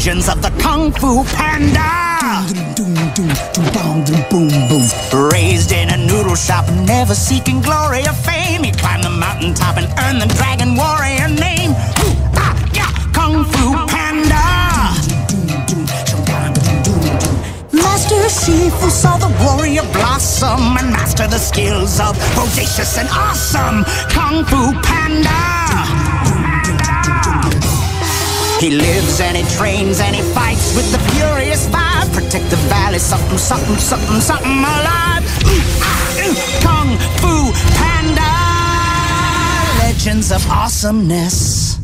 Legends of the Kung Fu Panda. Raised in a noodle shop, never seeking glory or fame. He climbed the mountaintop and earned the Dragon Warrior name. Kung Fu Panda. Master Shifu saw the warrior blossom and master the skills of bodacious and awesome Kung Fu Panda. He lives and he trains and he fights with the furious five. Protect the valley, something, something, something, something alive. Kung Fu Panda. Legends of awesomeness.